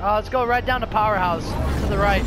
Uh, let's go right down to Powerhouse to the right.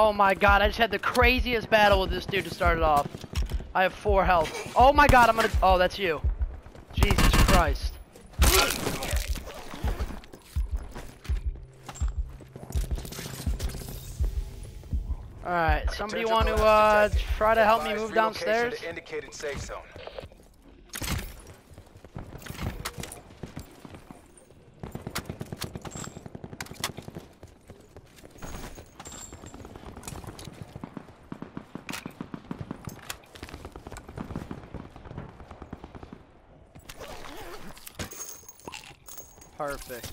Oh my god, I just had the craziest battle with this dude to start it off. I have four health. Oh my god, I'm gonna. Oh, that's you. Jesus Christ. Alright, somebody want to uh, try to help me move downstairs? indicated safe zone. Perfect.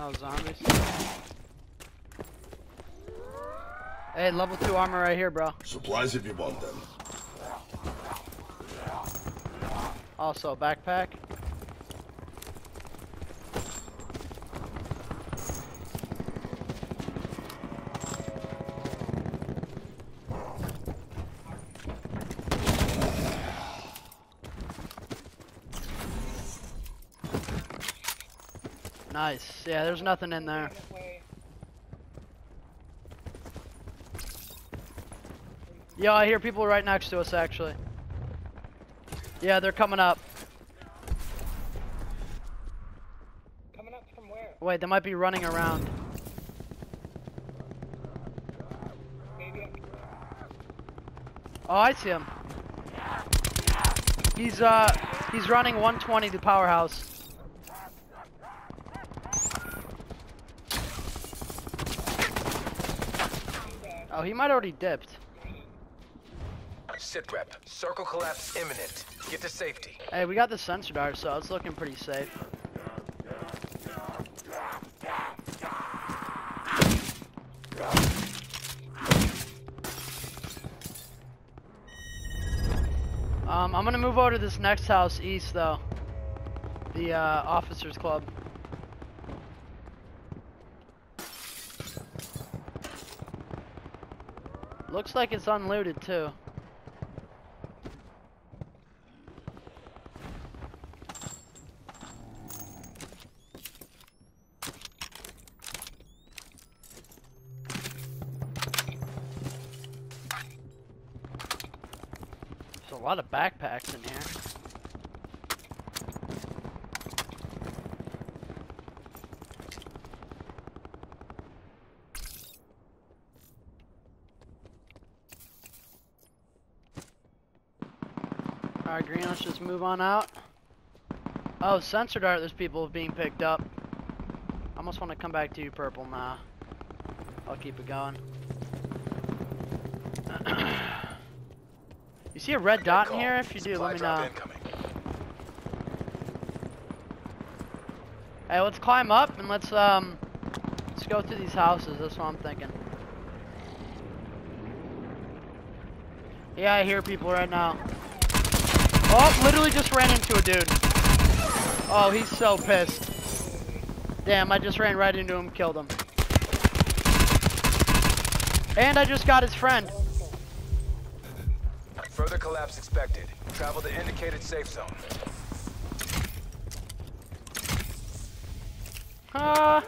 Oh, zombies. Hey, level 2 armor right here, bro. Supplies if you want them. Also, backpack. Nice. Yeah, there's nothing in there. Yo, I hear people right next to us, actually. Yeah, they're coming up. Coming up from where? Wait, they might be running around. Oh, I see him. He's uh, he's running 120 to powerhouse. Oh, he might already dipped. Sit rep. Circle collapse imminent. Get to safety. Hey, we got the sensor dart, so it's looking pretty safe. Um, I'm gonna move over to this next house east, though. The uh, officers club. Looks like it's unlooted too. There's a lot of backpacks in here. Alright, Green, let's just move on out. Oh, sensor dart, there's people being picked up. I almost want to come back to you, Purple. Nah. I'll keep it going. you see a red dot in here? If you do, Supply let me know. incoming. Hey, let's climb up and let's um let's go through these houses. That's what I'm thinking. Yeah, I hear people right now. Oh, literally just ran into a dude. Oh, he's so pissed. Damn, I just ran right into him, killed him. And I just got his friend. Further collapse expected. Travel to indicated safe zone. Uh,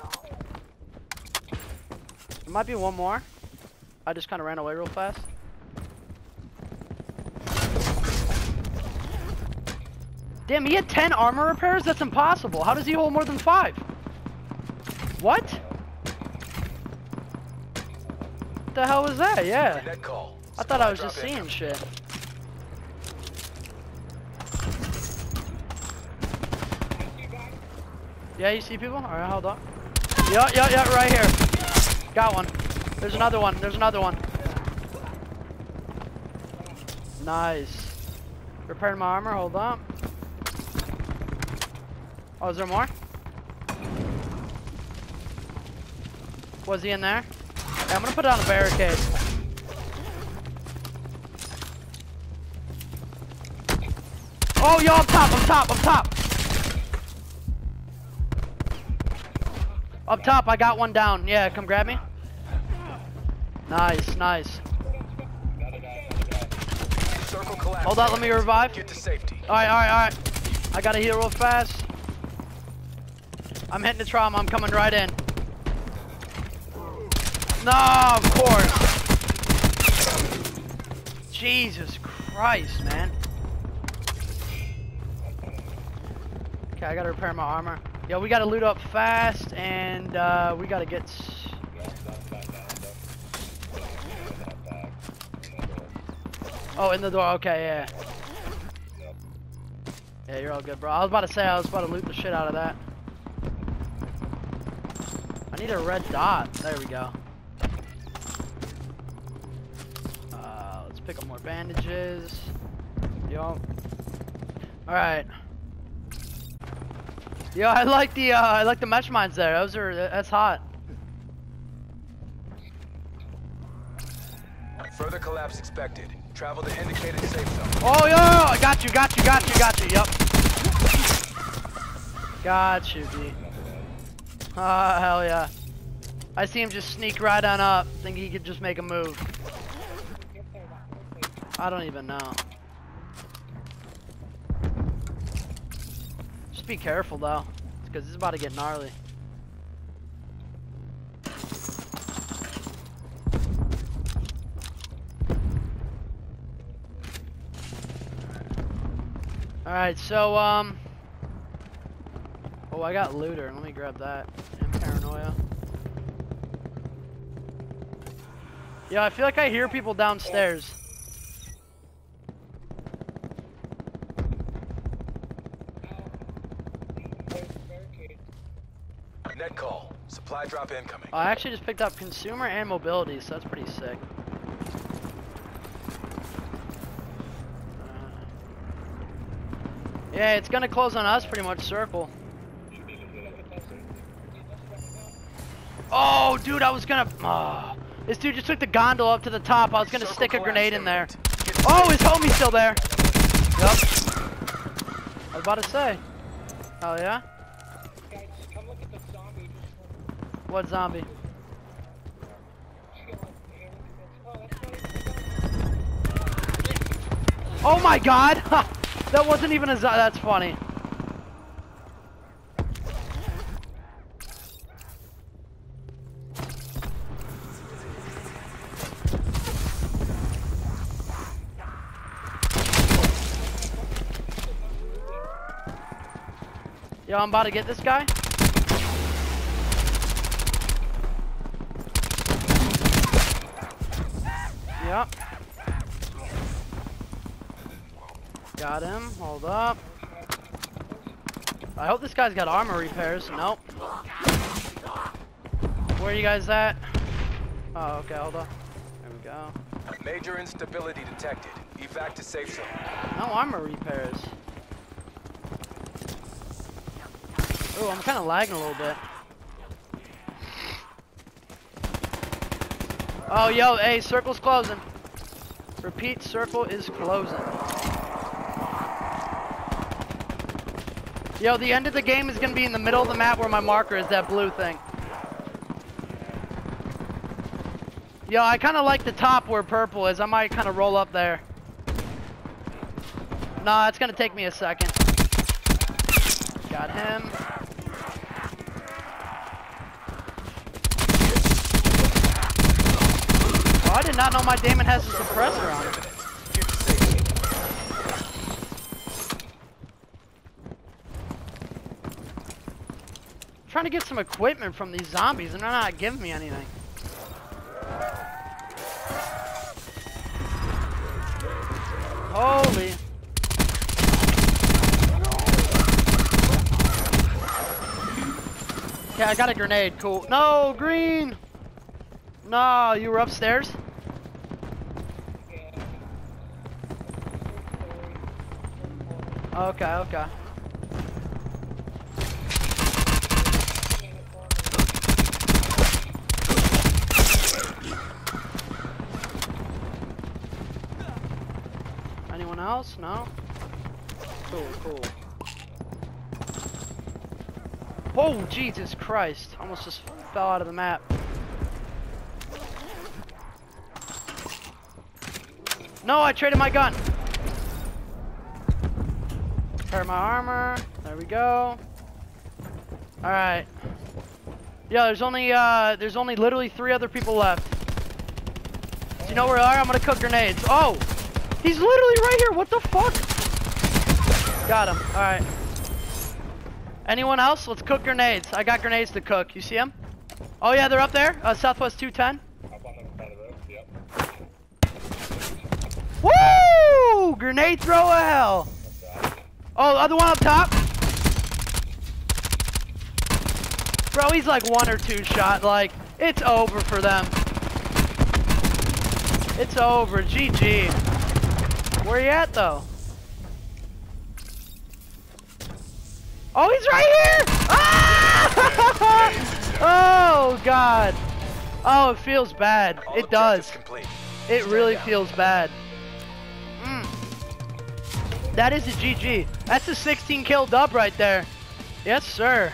there might be one more. I just kind of ran away real fast. Damn, he had 10 armor repairs? That's impossible. How does he hold more than 5? What? What the hell was that? Yeah. I thought I was just seeing shit. Yeah, you see people? Alright, hold up. Yeah, yeah, yeah, right here. Got one. There's another one. There's another one. Nice. Repairing my armor, hold up. Oh, is there more? Was he in there? Yeah, I'm gonna put down a barricade. Oh, yo, up top, up top, up top. Up top, I got one down. Yeah, come grab me. Nice, nice. Hold on, let me revive. Get to safety. Alright, alright, alright. I gotta heal real fast. I'm hitting the trauma, I'm coming right in. No, of course. Jesus Christ, man. Okay, I gotta repair my armor. Yo, we gotta loot up fast, and uh, we gotta get. Oh, in the door. Okay, yeah. Yeah, you're all good, bro. I was about to say I was about to loot the shit out of that. I need a red dot. There we go. Uh, let's pick up more bandages. Yo. All right. Yo, I like the uh, I like the mesh mines there. Those are that's hot. Further collapse expected. Travel to indicated safe zone. Oh, yo, I got you, got you, got you, got you. Yep. Got you, D. Ah, hell yeah. I see him just sneak right on up, think he could just make a move. I don't even know. Just be careful though, because it's about to get gnarly. Alright, so, um... Oh, I got looter. Let me grab that. And paranoia. Yeah, I feel like I hear people downstairs. Net call. Supply drop incoming. Oh, I actually just picked up consumer and mobility, so that's pretty sick. Uh, yeah, it's gonna close on us pretty much, circle. Oh, dude, I was gonna. Oh, this dude just took the gondola up to the top. I was gonna Circle stick a grenade in there. imminent. Get to Oh, his homie's still there. Yep. I was about to say. Oh yeah? Guys, come look at the zombie. What zombie? Oh, that's not even my god! that wasn't even a zo- That's funny. Yo, I'm about to get this guy. Yep. Got him. Hold up. I hope this guy's got armor repairs. Nope. Where are you guys at? Oh, okay, hold up. There we go. Major instability detected. Evac to safe zone. No armor repairs. Ooh, I'm kind of lagging a little bit. Oh, yo, hey, circle's closing. Repeat, circle is closing. Yo, the end of the game is gonna be in the middle of the map where my marker is, that blue thing. Yo, I kind of like the top where purple is. I might kind of roll up there. Nah, it's gonna take me a second. Got him. I did not know my Daemon has a suppressor on it. Trying to get some equipment from these zombies and they're not giving me anything. Holy. Okay, I got a grenade. Cool. No, green. No, you were upstairs. Okay, okay. Anyone else? No? Cool, cool. Oh, Jesus Christ. Almost just fell out of the map. No, I traded my gun. Repair my armor. There we go. Alright. Yeah, there's only, uh, there's only literally three other people left. Do you know where they are? I'm gonna cook grenades. Oh! He's literally right here! What the fuck? Got him. Alright. Anyone else? Let's cook grenades. I got grenades to cook. You see them? Oh yeah, they're up there. Uh, Southwest 210. Up on the side of the road. Yep. Woo! Grenade throw of hell. Oh, the other one up top. Bro, he's like one or two shot. Like, it's over for them. It's over. GG. Where you at, though? Oh, he's right here! Ah! oh, God. Oh, it feels bad. All It does. Complete. It really down. feels bad. That is a GG. That's a 16 kill dub right there. Yes, sir.